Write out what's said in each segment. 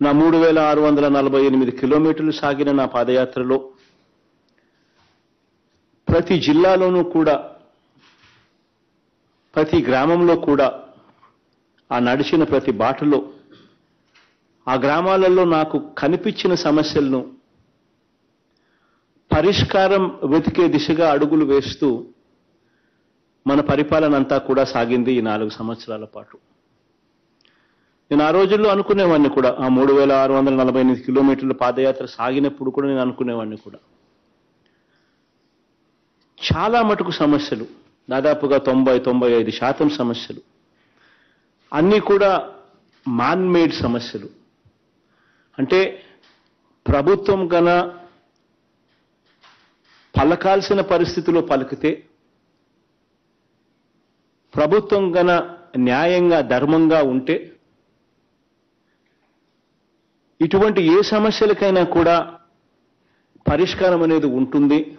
నా మూడు వేల ఆరు వందల నలభై ఎనిమిది కిలోమీటర్లు సాగిన నా పాదయాత్రలో ప్రతి జిల్లాలోనూ కూడా ప్రతి గ్రామంలో కూడా ఆ నడిచిన ప్రతి బాటలో ఆ గ్రామాలలో నాకు కనిపించిన సమస్యలను పరిష్కారం వెతికే దిశగా అడుగులు వేస్తూ మన పరిపాలన అంతా కూడా సాగింది ఈ నాలుగు సంవత్సరాల పాటు. నేను ఆ రోజుల్లో అనుకునేవాడిని కూడా. ఆ మూడు వేల ఆరు వందల నలభై ఎనిమిది కిలోమీటర్ల పాదయాత్ర సాగినప్పుడు కూడా నేను అనుకునేవాడిని కూడా. చాలా మటుకు సమస్యలు. దాదాపుగా తొంభై తొంభై ఐదు శాతం సమస్యలు. అన్నీ కూడా మాన్ మేడ్ సమస్యలు. అంటే ప్రభుత్వం గన పలకాల్సిన పరిస్థితిలో పలికితే ప్రభుత్వం గన న్యాయంగా ధర్మంగా ఉంటే ఇటువంటి ఏ సమస్యలకైనా కూడా పరిష్కారం అనేది ఉంటుంది.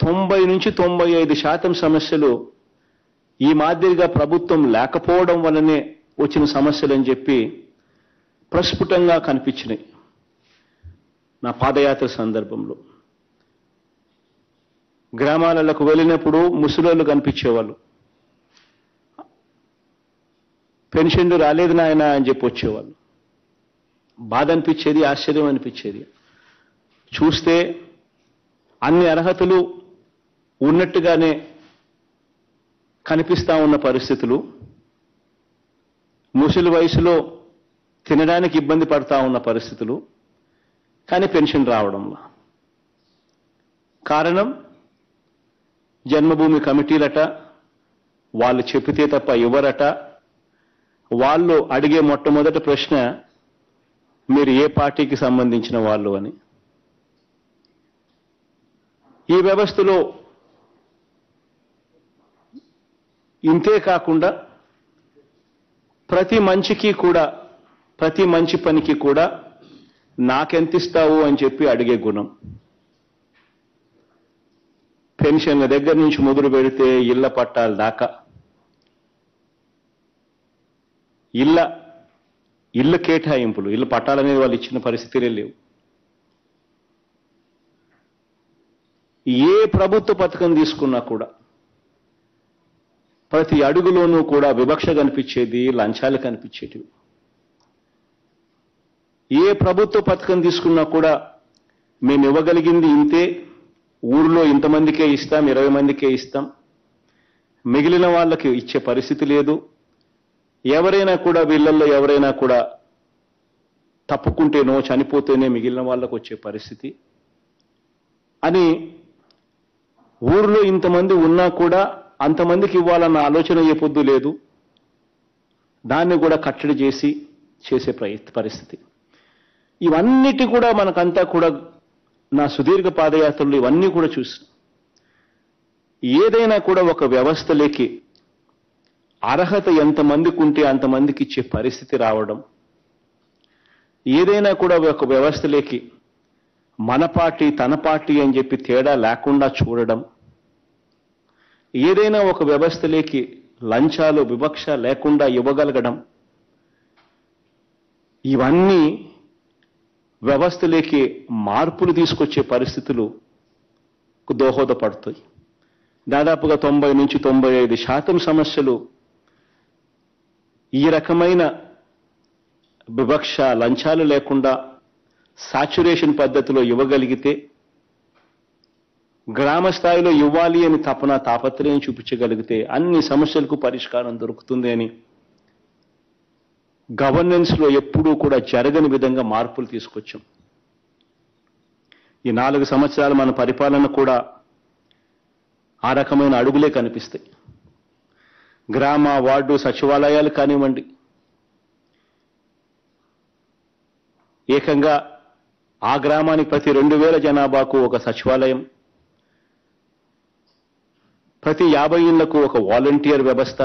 తొంభై నుంచి తొంభై ఐదు శాతం సమస్యలు ఈ మాదిరిగా ప్రభుత్వం లేకపోవడం వలనే వచ్చిన సమస్యలు అని చెప్పి ప్రస్ఫుటంగా కనిపించినాయి. నా పాదయాత్ర సందర్భంలో. గ్రామాలకు వెళ్ళినప్పుడు ముసలోళ్ళు కనిపించేవాళ్ళు. పెన్షన్లు రాలేదు నాయన అని చెప్పి వచ్చేవాళ్ళు. బాధ అనిపించేది ఆశ్చర్యం అనిపించేది. చూస్తే అన్ని అర్హతలు ఉన్నట్టుగానే కనిపిస్తా ఉన్న పరిస్థితులు. ముసలి వయసులో తినడానికి ఇబ్బంది పడతా ఉన్న పరిస్థితులు. కానీ పెన్షన్ రావడంలో. కారణం జన్మభూమి కమిటీలట వాళ్ళు చెప్తే తప్ప ఇవ్వరట. వాళ్ళు అడిగే మొట్టమొదటి ప్రశ్న మీరు ఏ పార్టీకి సంబంధించిన వాళ్ళు అని. ఈ వ్యవస్థలో ఇంతే కాకుండా ప్రతి మంచికి కూడా ప్రతి మంచి పనికి కూడా నాకెంతిస్తావు అని చెప్పి అడిగే గుణం. పెన్షన్ల దగ్గర నుంచి మొదలు పెడితే ఇళ్ళ పట్టాల దాకా. ఇళ్ళ ఇళ్ళ కేటాయింపులు ఇళ్ళ పట్టాలనేది వాళ్ళు ఇచ్చిన పరిస్థితులే లేవు. ఏ ప్రభుత్వ పథకం తీసుకున్నా కూడా ప్రతి అడుగులోనూ కూడా వివక్ష కనిపించేది లంచాలు కనిపించేటివి. ఏ ప్రభుత్వ పథకం తీసుకున్నా కూడా మేము ఇవ్వగలిగింది ఇంతే ఊరిలో ఇంతమందికే ఇస్తాం ఇరవై మందికే ఇస్తాం. మిగిలిన వాళ్ళకి ఇచ్చే పరిస్థితి లేదు. ఎవరైనా కూడా వీళ్ళల్లో ఎవరైనా కూడా తప్పుకుంటేనో చనిపోతేనే మిగిలిన వాళ్ళకు వచ్చే పరిస్థితి అని ఊరిలో ఇంతమంది ఉన్నా కూడా అంతమందికి ఇవ్వాలన్న ఆలోచన ఏ పొద్దు లేదు. దాన్ని కూడా కట్టడి చేసి చేసే ప్రయత్ పరిస్థితి. ఇవన్నిటి కూడా మనకంతా కూడా నా సుదీర్ఘ పాదయాత్రలు ఇవన్నీ కూడా చూసి ఏదైనా కూడా ఒక వ్యవస్థలోకి అర్హత ఎంతమందికి ఉంటే అంతమందికి ఇచ్చే పరిస్థితి రావడం ఏదైనా కూడా ఒక వ్యవస్థలోకి మన పార్టీ తన పార్టీ అని చెప్పి తేడా లేకుండా చూడడం ఏదైనా ఒక వ్యవస్థలోకి లంచాలు వివక్ష లేకుండా ఇవ్వగలగడం ఇవన్నీ వ్యవస్థలోకి మార్పులు తీసుకొచ్చే పరిస్థితులు దోహదపడతాయి. దాదాపుగా తొంభై నుంచి తొంభై ఐదు శాతం సమస్యలు ఈ రకమైన వివక్ష లంచాలు లేకుండా సాచురేషన్ పద్ధతిలో ఇవ్వగలిగితే గ్రామ స్థాయిలో ఇవ్వాలి అని తపన తాపత్రయం చూపించగలిగితే అన్ని సమస్యలకు పరిష్కారం దొరుకుతుంది అని గవర్నెన్స్లో ఎప్పుడూ కూడా జరగని విధంగా మార్పులు తీసుకొచ్చాం. ఈ నాలుగు సంవత్సరాలు మన పరిపాలన కూడా ఆ రకమైన అడుగులే కనిపిస్తాయి. గ్రామ వార్డు సచివాలయాలు కానివ్వండి ఏకంగా ఆ గ్రామానికి ప్రతి రెండు వేల జనాభాకు ఒక సచివాలయం ప్రతి యాభై ఇళ్ళకు ఒక వాలంటీర్ వ్యవస్థ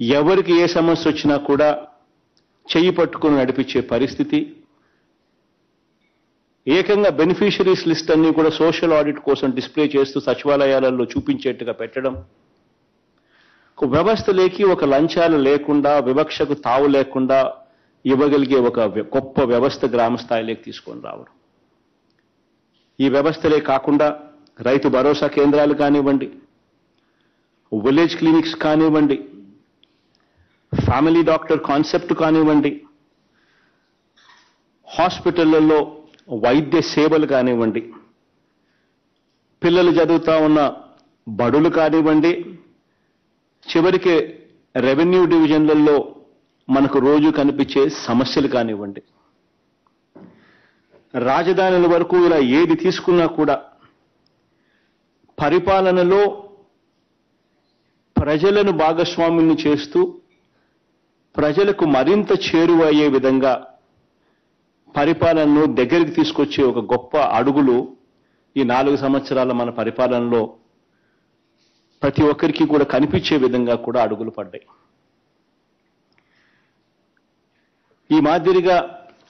ఎవరికి ఏ సమస్య వచ్చినా కూడా చెయ్యి పట్టుకుని నడిపించే పరిస్థితి. ఏకంగా బెనిఫిషరీస్ లిస్ట్ అన్ని కూడా సోషల్ ఆడిట్ కోసం డిస్ప్లే చేస్తూ సచివాలయాలలో చూపించేట్టుగా పెట్టడం. ఒక వ్యవస్థలోకి ఒక లంచాలు లేకుండా వివక్షకు తావు లేకుండా ఇవ్వగలిగే ఒక గొప్ప వ్యవస్థ గ్రామ స్థాయిలోకి తీసుకొని రావడం. ఈ వ్యవస్థలే కాకుండా రైతు భరోసా కేంద్రాలు కానివ్వండి విలేజ్ క్లినిక్స్ కానివ్వండి ఫ్యామిలీ డాక్టర్ కాన్సెప్ట్ కానివ్వండి హాస్పిటళ్ళలో వైద్య సేవలు కానివ్వండి పిల్లలు చదువుతా ఉన్న బడులు కానివ్వండి చివరికి రెవెన్యూ డివిజన్లలో మనకు రోజు కనిపించే సమస్యలు కానివ్వండి. రాజధానుల వరకు ఇలా ఏది తీసుకున్నా కూడా పరిపాలనలో ప్రజలను భాగస్వాముల్ని చేస్తూ ప్రజలకు మరింత చేరువయ్యే విధంగా పరిపాలనను దగ్గరికి తీసుకొచ్చే ఒక గొప్ప అడుగులు ఈ నాలుగు సంవత్సరాల మన పరిపాలనలో ప్రతి ఒక్కరికి కూడా కనిపించే విధంగా కూడా అడుగులు పడ్డాయి. ఈ మాదిరిగా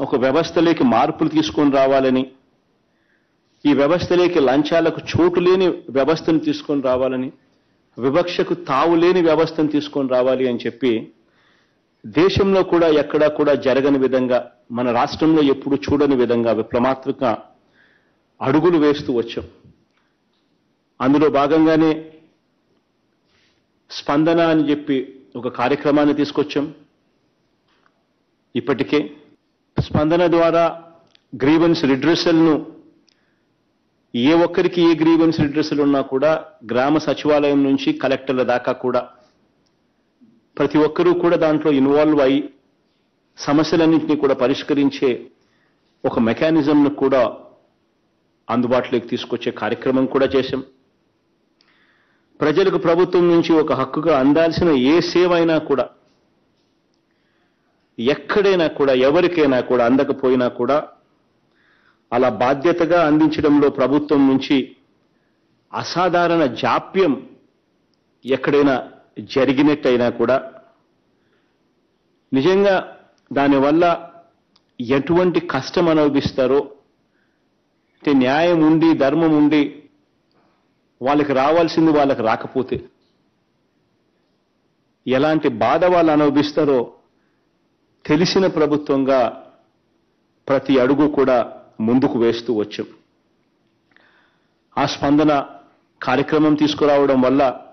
ఒక వ్యవస్థలోకి మార్పులు తీసుకొని రావాలని ఈ వ్యవస్థలోకి లంచాలకు చోటు లేని వ్యవస్థను తీసుకొని రావాలని వివక్షకు తావు లేని వ్యవస్థను తీసుకొని రావాలి అని చెప్పి దేశంలో కూడా ఎక్కడా కూడా జరగని విధంగా మన రాష్ట్రంలో ఎప్పుడు చూడని విధంగా విప్లవాత్మక అడుగులు వేస్తూ వచ్చాం. అందులో భాగంగానే స్పందన అని చెప్పి ఒక కార్యక్రమాన్ని తీసుకొచ్చాం. ఇప్పటికే స్పందన ద్వారా గ్రీవెన్స్ రిడ్రెసల్ను ఏ ఒక్కరికి ఏ గ్రీవెన్స్ రిడ్రెసల్ ఉన్నా కూడా గ్రామ సచివాలయం నుంచి కలెక్టర్ల దాకా కూడా ప్రతి ఒక్కరూ కూడా దాంట్లో ఇన్వాల్వ్ అయి సమస్యలన్నింటినీ కూడా పరిష్కరించే ఒక మెకానిజంను కూడా అందుబాటులోకి తీసుకొచ్చే కార్యక్రమం కూడా చేశాం. ప్రజలకు ప్రభుత్వం నుంచి ఒక హక్కుగా అందాల్సిన ఏ సేవ అయినా కూడా ఎక్కడైనా కూడా ఎవరికైనా కూడా అందకపోయినా కూడా అలా బాధ్యతగా అందించడంలో ప్రభుత్వం నుంచి అసాధారణ జాప్యం ఎక్కడైనా జరిగినట్టయినా కూడా నిజంగా దానివల్ల ఎటువంటి కష్టం అనుభవిస్తారో అంటే న్యాయం ఉండి ధర్మం ఉండి వాళ్ళకి రావాల్సింది వాళ్ళకి రాకపోతే ఎలాంటి బాధ వాళ్ళు అనుభవిస్తారో తెలిసిన ప్రభుత్వంగా ప్రతి అడుగు కూడా ముందుకు వేస్తూ వచ్చాం. ఆ స్పందన కార్యక్రమం తీసుకురావడం వల్ల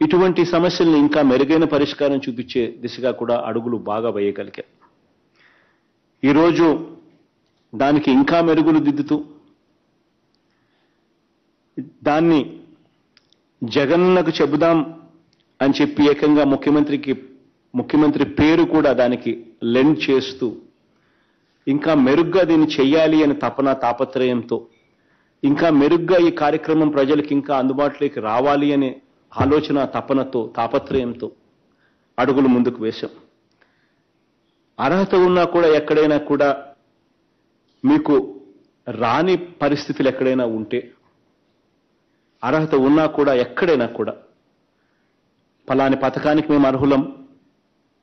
ఇటువంటి సమస్యలను ఇంకా మెరుగైన పరిష్కారం చూపించే దిశగా కూడా అడుగులు బాగా వేయగలిగాయి ఈరోజు దానికి ఇంకా మెరుగులు దిద్దుతూ దాన్ని జగన్నకు చెబుదాం అని చెప్పి ఏకంగా ముఖ్యమంత్రికి ముఖ్యమంత్రి పేరు కూడా దానికి లెండ్ చేస్తూ ఇంకా మెరుగ్గా దీన్ని చెయ్యాలి అని తపన తాపత్రయంతో ఇంకా మెరుగ్గా ఈ కార్యక్రమం ప్రజలకు ఇంకా అందుబాటులోకి రావాలి అనే ఆలోచన తపనతో తాపత్రయంతో అడుగులు ముందుకు వేశాం. అర్హత ఉన్నా కూడా ఎక్కడైనా కూడా మీకు రాని పరిస్థితులు ఎక్కడైనా ఉంటే అర్హత ఉన్నా కూడా ఎక్కడైనా కూడా పలాని పథకానికి మేము అర్హులం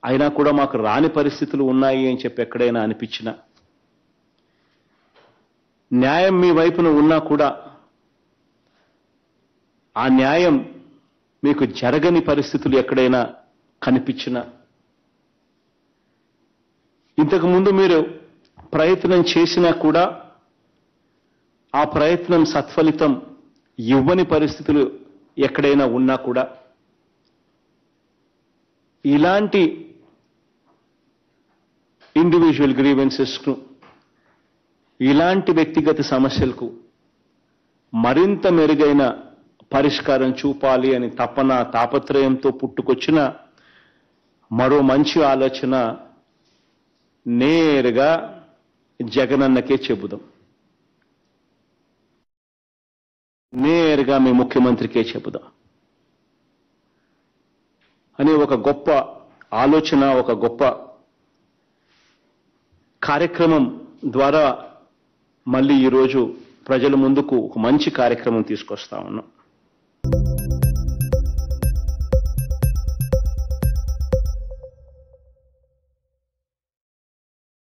అయినా కూడా మాకు రాని పరిస్థితులు ఉన్నాయి అని చెప్పి ఎక్కడైనా అనిపించిన న్యాయం మీ వైపున ఉన్నా కూడా ఆ న్యాయం మీకు జరగని పరిస్థితులు ఎక్కడైనా కనిపించినా. ఇంతకు ముందు మీరు ప్రయత్నం చేసినా కూడా ఆ ప్రయత్నం సత్ఫలితం ఇవ్వని పరిస్థితులు ఎక్కడైనా ఉన్నా కూడా. ఇలాంటి ఇండివిజువల్ గ్రీవెన్సెస్ను ఇలాంటి వ్యక్తిగత సమస్యలకు మరింత మెరుగైన పరిష్కారం చూపాలి అని తపన తాపత్రయంతో పుట్టుకొచ్చిన మరో మంచి ఆలోచన నేరుగా జగనన్నకే చెబుదాం. నేరుగా మీ ముఖ్యమంత్రికే చెబుదాం. అనే ఒక గొప్ప ఆలోచన ఒక గొప్ప కార్యక్రమం ద్వారా మళ్ళీ ఈరోజు ప్రజల ముందుకు ఒక మంచి కార్యక్రమం తీసుకొస్తా ఉన్నాం. Música